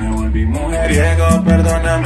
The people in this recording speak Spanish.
Me volví mujeriego, perdóname.